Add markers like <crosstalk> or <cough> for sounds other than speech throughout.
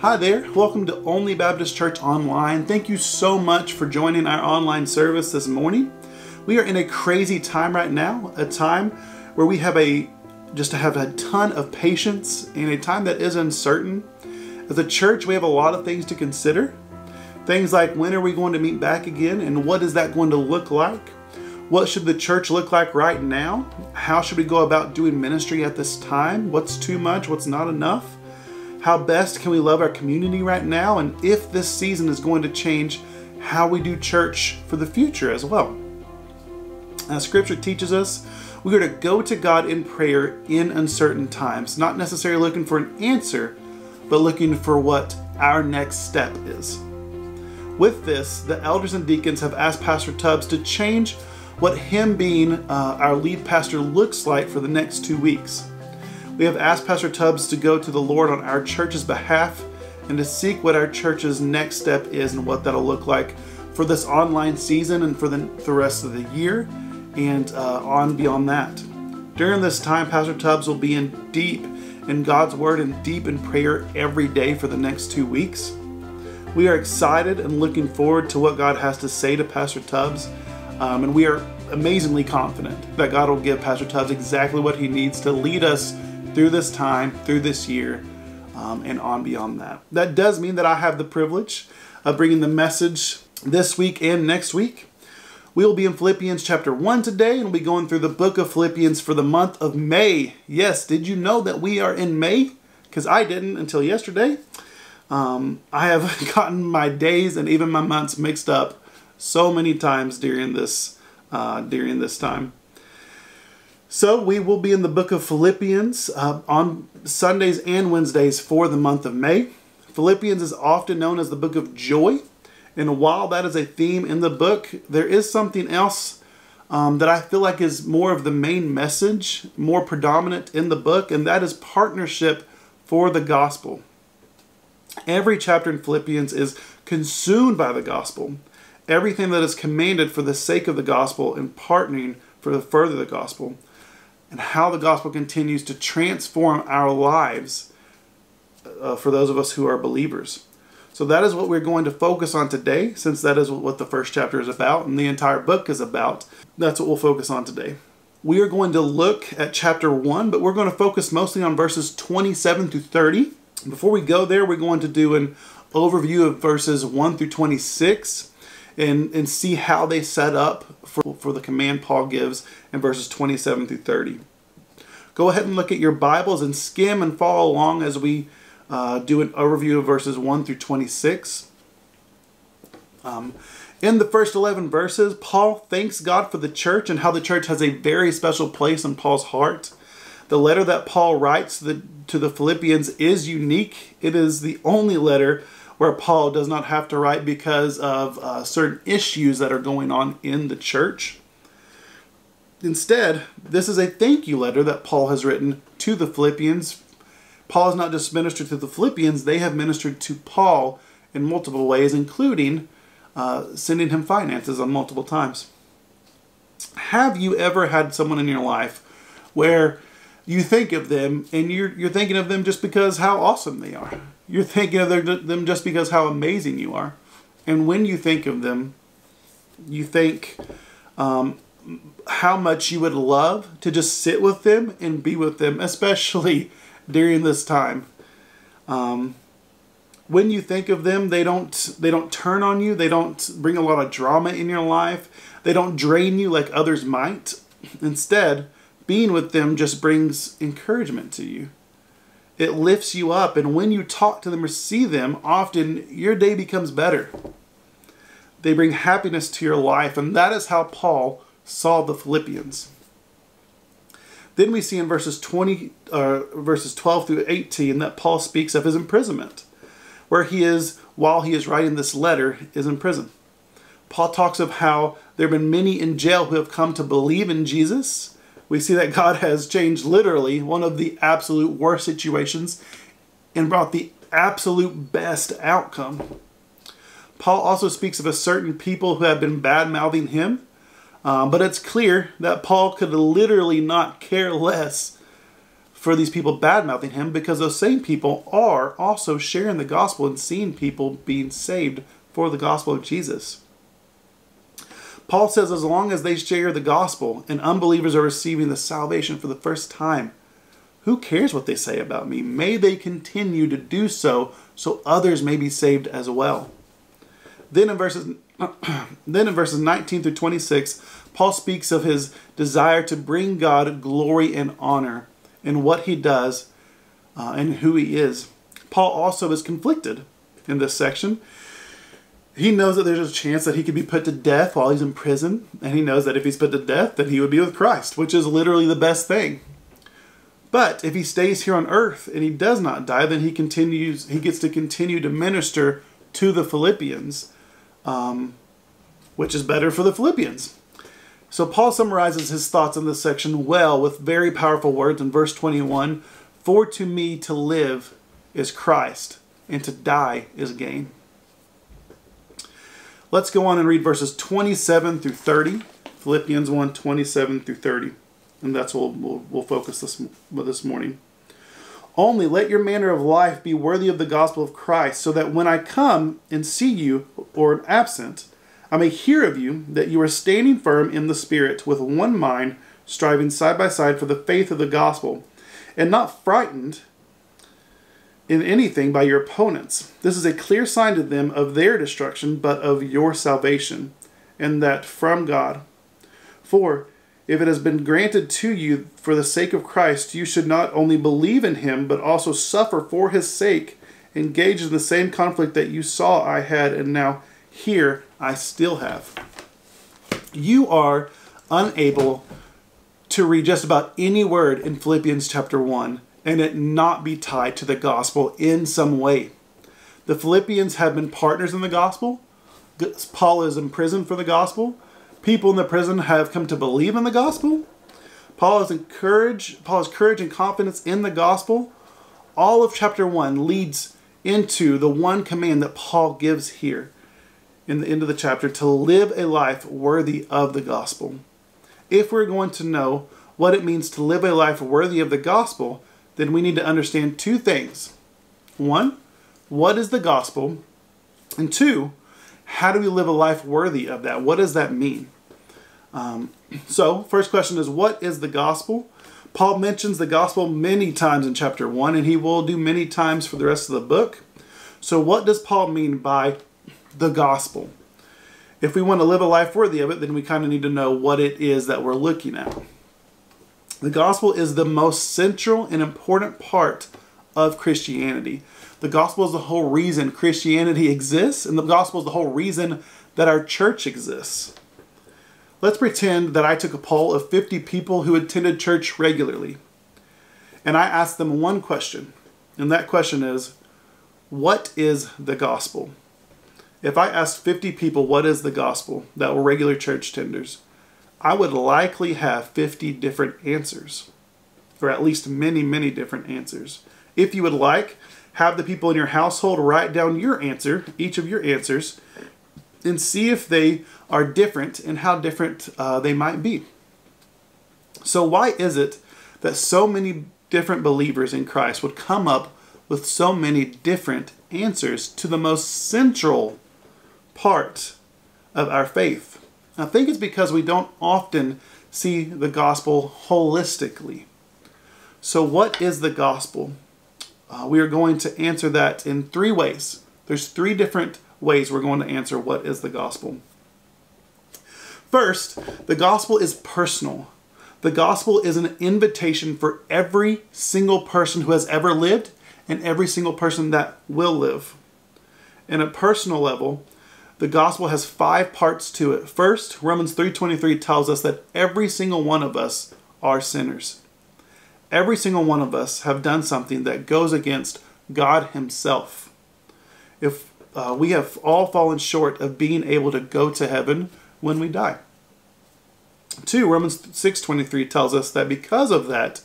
Hi there, welcome to Olney Baptist Church Online. Thank you so much for joining our online service this morning. We are in a crazy time right now, a time where we have a just to have a ton of patience in a time that is uncertain. As a church, we have a lot of things to consider. Things like when are we going to meet back again and what is that going to look like? What should the church look like right now? How should we go about doing ministry at this time? What's too much? What's not enough? How best can we love our community right now? And if this season is going to change how we do church for the future as well. As scripture teaches us, we are to go to God in prayer in uncertain times, not necessarily looking for an answer, but looking for what our next step is. With this, the elders and deacons have asked Pastor Tubbs to change what him being uh, our lead pastor looks like for the next two weeks. We have asked Pastor Tubbs to go to the Lord on our church's behalf and to seek what our church's next step is and what that'll look like for this online season and for the, the rest of the year and uh, on beyond that. During this time, Pastor Tubbs will be in deep in God's Word and deep in prayer every day for the next two weeks. We are excited and looking forward to what God has to say to Pastor Tubbs, um, and we are amazingly confident that God will give Pastor Tubbs exactly what he needs to lead us through this time, through this year, um, and on beyond that. That does mean that I have the privilege of bringing the message this week and next week. We will be in Philippians chapter 1 today, and we'll be going through the book of Philippians for the month of May. Yes, did you know that we are in May? Because I didn't until yesterday. Um, I have <laughs> gotten my days and even my months mixed up so many times during this uh, during this time. So we will be in the book of Philippians uh, on Sundays and Wednesdays for the month of May. Philippians is often known as the book of joy. And while that is a theme in the book, there is something else um, that I feel like is more of the main message, more predominant in the book, and that is partnership for the gospel. Every chapter in Philippians is consumed by the gospel. Everything that is commanded for the sake of the gospel and partnering for the further the gospel and how the gospel continues to transform our lives uh, for those of us who are believers. So that is what we're going to focus on today, since that is what the first chapter is about and the entire book is about. That's what we'll focus on today. We are going to look at chapter 1, but we're going to focus mostly on verses 27 through 30. Before we go there, we're going to do an overview of verses 1 through 26 and, and see how they set up for, for the command Paul gives in verses 27 through 30. Go ahead and look at your Bibles and skim and follow along as we uh, do an overview of verses 1 through 26. Um, in the first 11 verses, Paul thanks God for the church and how the church has a very special place in Paul's heart. The letter that Paul writes to the, to the Philippians is unique. It is the only letter where Paul does not have to write because of uh, certain issues that are going on in the church. Instead, this is a thank you letter that Paul has written to the Philippians. Paul has not just ministered to the Philippians, they have ministered to Paul in multiple ways, including uh, sending him finances on multiple times. Have you ever had someone in your life where you think of them and you're, you're thinking of them just because how awesome they are? You're thinking of them just because how amazing you are. And when you think of them, you think um, how much you would love to just sit with them and be with them, especially <laughs> during this time. Um, when you think of them, they don't they don't turn on you. They don't bring a lot of drama in your life. They don't drain you like others might. Instead, being with them just brings encouragement to you it lifts you up. And when you talk to them or see them, often your day becomes better. They bring happiness to your life. And that is how Paul saw the Philippians. Then we see in verses 20, uh, verses 12 through 18 that Paul speaks of his imprisonment, where he is, while he is writing this letter, is in prison. Paul talks of how there have been many in jail who have come to believe in Jesus we see that God has changed literally one of the absolute worst situations and brought the absolute best outcome. Paul also speaks of a certain people who have been bad mouthing him, um, but it's clear that Paul could literally not care less for these people bad mouthing him because those same people are also sharing the gospel and seeing people being saved for the gospel of Jesus. Paul says, as long as they share the gospel and unbelievers are receiving the salvation for the first time, who cares what they say about me? May they continue to do so so others may be saved as well. Then in verses <clears throat> then in verses 19 through 26, Paul speaks of his desire to bring God glory and honor in what he does uh, and who he is. Paul also is conflicted in this section. He knows that there's a chance that he could be put to death while he's in prison, and he knows that if he's put to death, then he would be with Christ, which is literally the best thing. But if he stays here on earth and he does not die, then he continues. He gets to continue to minister to the Philippians, um, which is better for the Philippians. So Paul summarizes his thoughts in this section well with very powerful words in verse 21 For to me to live is Christ, and to die is gain. Let's go on and read verses 27 through 30. Philippians 1 27 through 30 and that's what we'll, we'll focus this this morning. Only let your manner of life be worthy of the gospel of Christ, so that when I come and see you or am absent, I may hear of you that you are standing firm in the Spirit, with one mind, striving side by side for the faith of the gospel, and not frightened in anything by your opponents. This is a clear sign to them of their destruction, but of your salvation, and that from God. For if it has been granted to you for the sake of Christ, you should not only believe in him, but also suffer for his sake, engage in the same conflict that you saw I had, and now here I still have. You are unable to read just about any word in Philippians chapter 1 and it not be tied to the gospel in some way. The Philippians have been partners in the gospel. Paul is in prison for the gospel people in the prison have come to believe in the gospel. Paul is encouraged, Paul's courage and confidence in the gospel. All of chapter 1 leads into the one command that Paul gives here in the end of the chapter to live a life worthy of the gospel. If we're going to know what it means to live a life worthy of the gospel, then we need to understand two things. One, what is the gospel? And two, how do we live a life worthy of that? What does that mean? Um, so, first question is what is the gospel? Paul mentions the gospel many times in chapter 1, and he will do many times for the rest of the book. So, what does Paul mean by the gospel? If we want to live a life worthy of it, then we kind of need to know what it is that we're looking at. The gospel is the most central and important part of Christianity. The gospel is the whole reason Christianity exists, and the gospel is the whole reason that our church exists. Let's pretend that I took a poll of 50 people who attended church regularly, and I asked them one question, and that question is, What is the gospel? If I asked 50 people what is the gospel that were regular church tenders, I would likely have 50 different answers, or at least many, many different answers. If you would like, have the people in your household write down your answer, each of your answers, and see if they are different and how different uh, they might be. So, why is it that so many different believers in Christ would come up with so many different answers to the most central part of our faith? I think it's because we don't often see the gospel holistically. So, what is the gospel? Uh, we are going to answer that in three ways. There's three different ways we're going to answer what is the gospel. First, the gospel is personal. The gospel is an invitation for every single person who has ever lived and every single person that will live. In a personal level, the gospel has five parts to it. First, Romans 3:23 tells us that every single one of us are sinners. Every single one of us have done something that goes against God Himself. If uh, we have all fallen short of being able to go to heaven when we die. Two, Romans 6:23 tells us that because of that,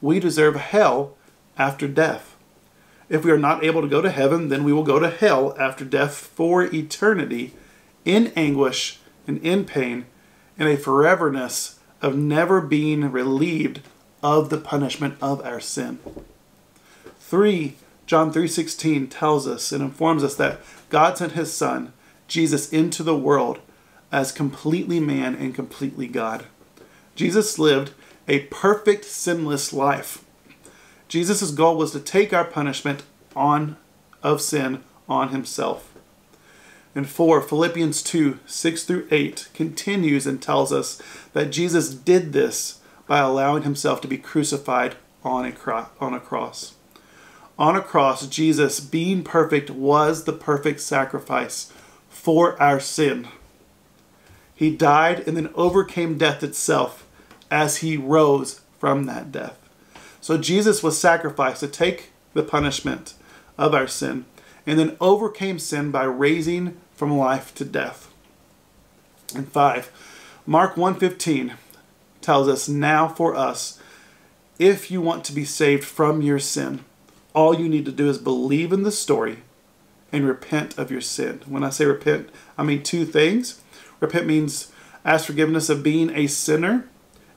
we deserve hell after death. If we are not able to go to heaven, then we will go to hell after death for eternity in anguish and in pain and a foreverness of never being relieved of the punishment of our sin. 3 John 3:16 tells us and informs us that God sent his son Jesus into the world as completely man and completely God. Jesus lived a perfect sinless life. Jesus' goal was to take our punishment on of sin on himself. And 4, Philippians 2 6 through 8 continues and tells us that Jesus did this by allowing himself to be crucified on a, cro- on a cross. On a cross, Jesus, being perfect, was the perfect sacrifice for our sin. He died and then overcame death itself as he rose from that death. So Jesus was sacrificed to take the punishment of our sin and then overcame sin by raising from life to death. And 5. Mark 1:15 tells us now for us if you want to be saved from your sin, all you need to do is believe in the story and repent of your sin. When I say repent, I mean two things. Repent means ask forgiveness of being a sinner,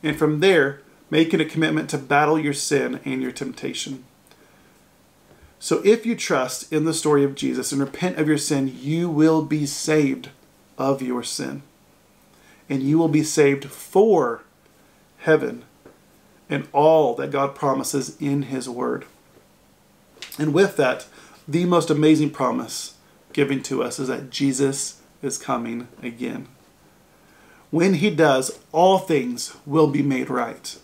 and from there, making a commitment to battle your sin and your temptation. So if you trust in the story of Jesus and repent of your sin, you will be saved of your sin. And you will be saved for heaven and all that God promises in His Word. And with that, the most amazing promise given to us is that Jesus is coming again. When He does, all things will be made right.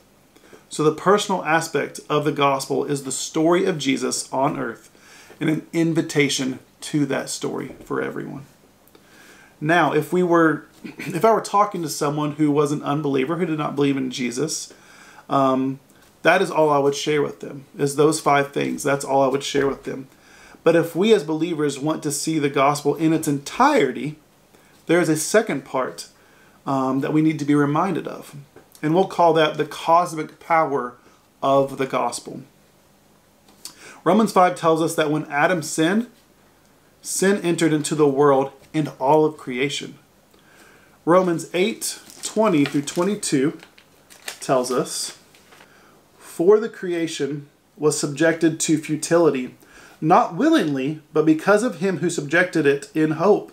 So, the personal aspect of the gospel is the story of Jesus on earth and an invitation to that story for everyone. Now, if we were, <clears throat> if I were talking to someone who was an unbeliever, who did not believe in Jesus, um, that is all I would share with them, is those five things. That's all I would share with them. But if we as believers want to see the gospel in its entirety, there is a second part um, that we need to be reminded of. And we'll call that the cosmic power of the gospel. Romans 5 tells us that when Adam sinned, sin entered into the world and all of creation. Romans 8 20 through 22 tells us, For the creation was subjected to futility, not willingly, but because of him who subjected it in hope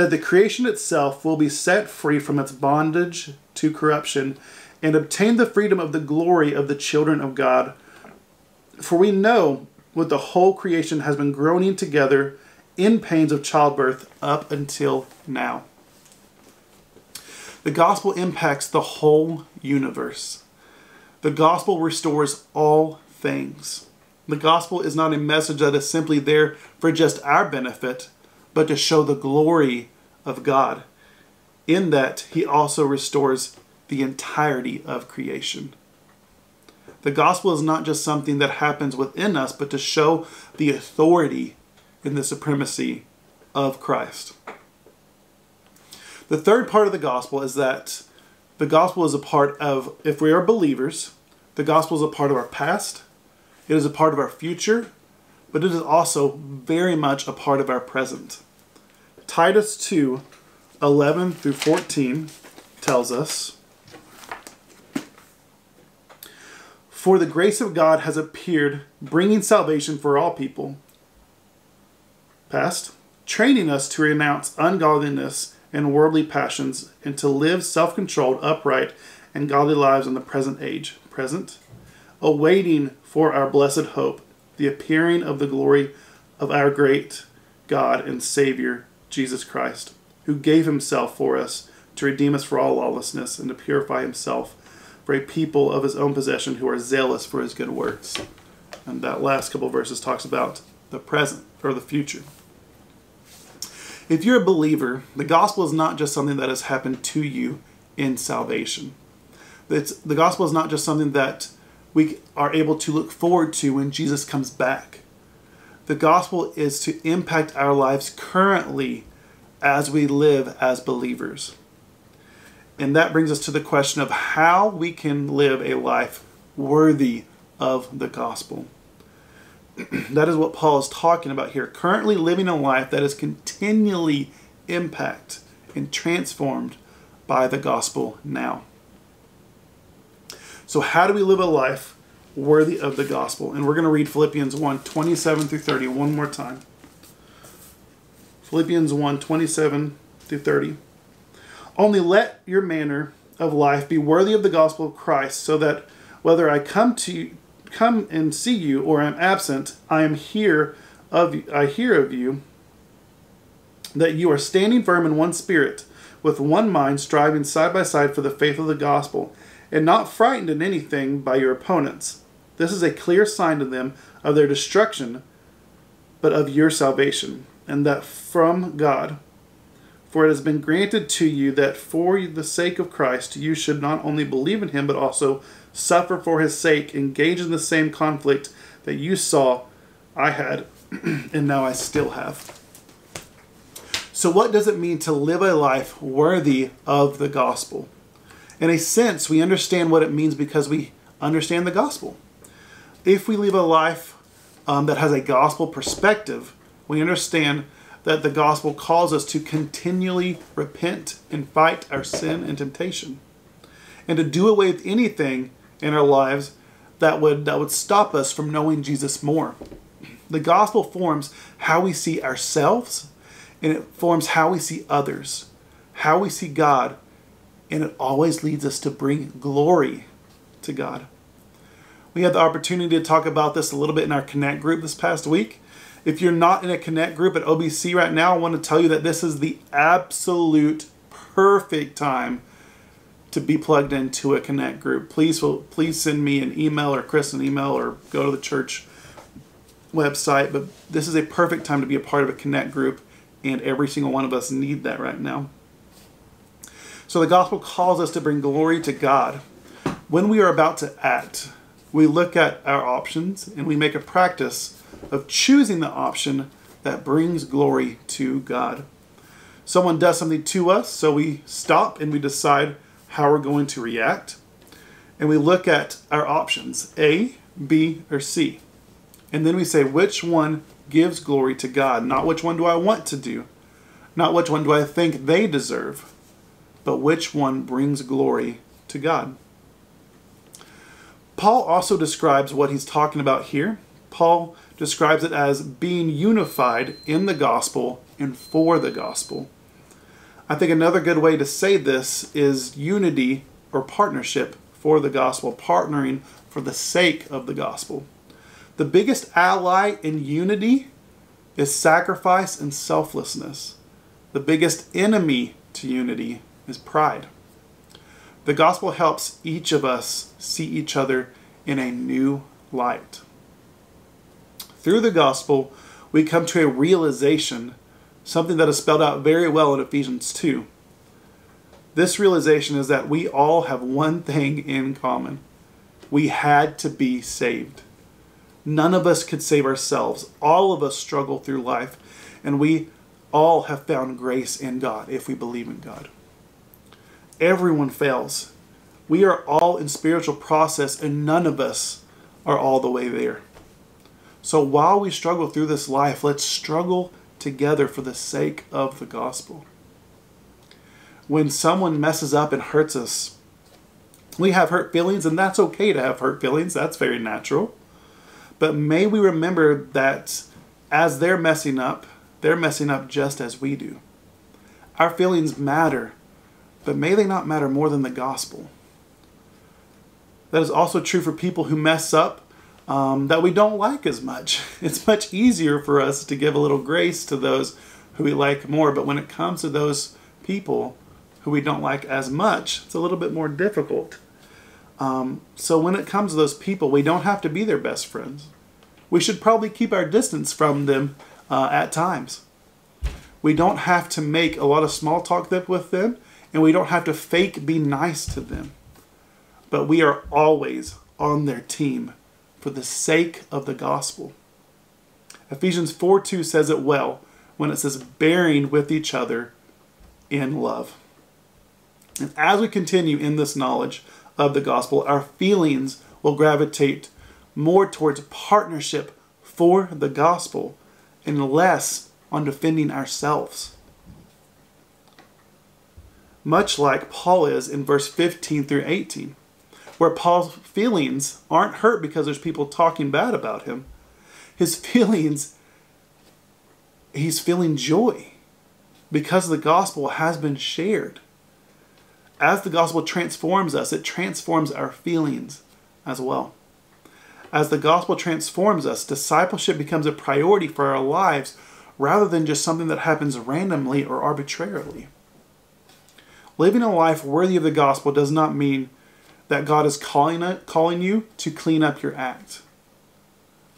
that the creation itself will be set free from its bondage to corruption and obtain the freedom of the glory of the children of God. For we know what the whole creation has been groaning together in pains of childbirth up until now. The gospel impacts the whole universe. The gospel restores all things. The gospel is not a message that is simply there for just our benefit, but to show the glory of God, in that He also restores the entirety of creation. The gospel is not just something that happens within us, but to show the authority and the supremacy of Christ. The third part of the gospel is that the gospel is a part of, if we are believers, the gospel is a part of our past, it is a part of our future, but it is also very much a part of our present. Titus 2 11 through 14 tells us For the grace of God has appeared, bringing salvation for all people. Past, training us to renounce ungodliness and worldly passions, and to live self controlled, upright, and godly lives in the present age. Present, awaiting for our blessed hope, the appearing of the glory of our great God and Savior Jesus Christ, who gave himself for us to redeem us for all lawlessness and to purify himself for a people of his own possession who are zealous for his good works. And that last couple verses talks about the present or the future. If you're a believer, the gospel is not just something that has happened to you in salvation. It's, the gospel is not just something that we are able to look forward to when Jesus comes back. The gospel is to impact our lives currently as we live as believers. And that brings us to the question of how we can live a life worthy of the gospel. <clears throat> that is what Paul is talking about here. Currently living a life that is continually impacted and transformed by the gospel now. So, how do we live a life worthy of the gospel? And we're going to read Philippians 1 27 through 30 one more time. Philippians 1 27 through 30. Only let your manner of life be worthy of the gospel of Christ, so that whether I come to you, come and see you or I'm absent, I am here of I hear of you that you are standing firm in one spirit, with one mind, striving side by side for the faith of the gospel, and not frightened in anything by your opponents. This is a clear sign to them of their destruction, but of your salvation, and that from God. For it has been granted to you that for the sake of Christ you should not only believe in him, but also suffer for his sake, engage in the same conflict that you saw I had, <clears throat> and now I still have. So, what does it mean to live a life worthy of the gospel? In a sense, we understand what it means because we understand the gospel. If we live a life um, that has a gospel perspective, we understand that the gospel calls us to continually repent and fight our sin and temptation, and to do away with anything in our lives that would that would stop us from knowing Jesus more. The gospel forms how we see ourselves and it forms how we see others, how we see God, and it always leads us to bring glory to God. We had the opportunity to talk about this a little bit in our Connect group this past week. If you're not in a Connect group at OBC right now, I want to tell you that this is the absolute perfect time to be plugged into a Connect group. Please, please send me an email or Chris an email or go to the church website. But this is a perfect time to be a part of a Connect group and every single one of us need that right now. So the gospel calls us to bring glory to God. When we are about to act, we look at our options and we make a practice of choosing the option that brings glory to God. Someone does something to us, so we stop and we decide how we're going to react. And we look at our options A, B, or C. And then we say, which one gives glory to God. Not which one do I want to do, not which one do I think they deserve, but which one brings glory to God. Paul also describes what he's talking about here. Paul describes it as being unified in the gospel and for the gospel. I think another good way to say this is unity or partnership for the gospel, partnering for the sake of the gospel. The biggest ally in unity is sacrifice and selflessness. The biggest enemy to unity is pride. The gospel helps each of us see each other in a new light. Through the gospel, we come to a realization, something that is spelled out very well in Ephesians 2. This realization is that we all have one thing in common we had to be saved. None of us could save ourselves. All of us struggle through life, and we all have found grace in God if we believe in God. Everyone fails. We are all in spiritual process, and none of us are all the way there. So while we struggle through this life, let's struggle together for the sake of the gospel. When someone messes up and hurts us, we have hurt feelings, and that's okay to have hurt feelings. That's very natural. But may we remember that as they're messing up, they're messing up just as we do. Our feelings matter, but may they not matter more than the gospel. That is also true for people who mess up um, that we don't like as much. <laughs> It's much easier for us to give a little grace to those who we like more, but when it comes to those people who we don't like as much, it's a little bit more difficult. Um, so when it comes to those people, we don't have to be their best friends. We should probably keep our distance from them uh, at times. We don't have to make a lot of small talk with them, and we don't have to fake be nice to them. But we are always on their team for the sake of the gospel. Ephesians 4 2 says it well when it says, bearing with each other in love. And as we continue in this knowledge, of the gospel, our feelings will gravitate more towards partnership for the gospel and less on defending ourselves. Much like Paul is in verse 15 through 18. where Paul's feelings aren't hurt because there's people talking bad about him. His <laughs> feelings, he's feeling joy because the gospel has been shared. As the gospel transforms us, it transforms our feelings as well. As the gospel transforms us, discipleship becomes a priority for our lives rather than just something that happens randomly or arbitrarily. Living a life worthy of the gospel does not mean that God is calling, it, calling you to clean up your act.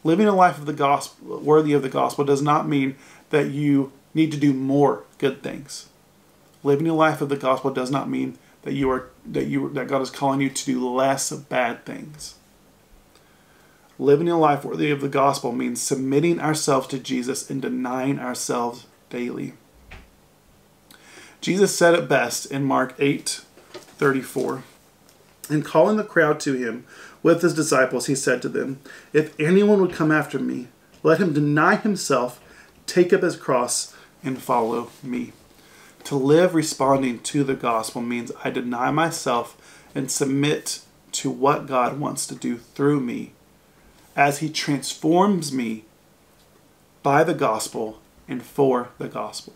Living a life of the gospel worthy of the gospel does not mean that you need to do more good things. Living a life of the gospel does not mean that you are that you that God is calling you to do less bad things. Living a life worthy of the gospel means submitting ourselves to Jesus and denying ourselves daily. Jesus said it best in Mark 8 34. And calling the crowd to him with his disciples, he said to them, If anyone would come after me, let him deny himself, take up his cross, and follow me. To live responding to the gospel means I deny myself and submit to what God wants to do through me as He transforms me by the gospel and for the gospel.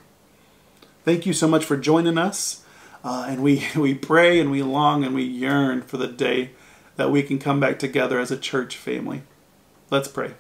Thank you so much for joining us. Uh, and we, <laughs> we pray and we long and we yearn for the day that we can come back together as a church family. Let's pray.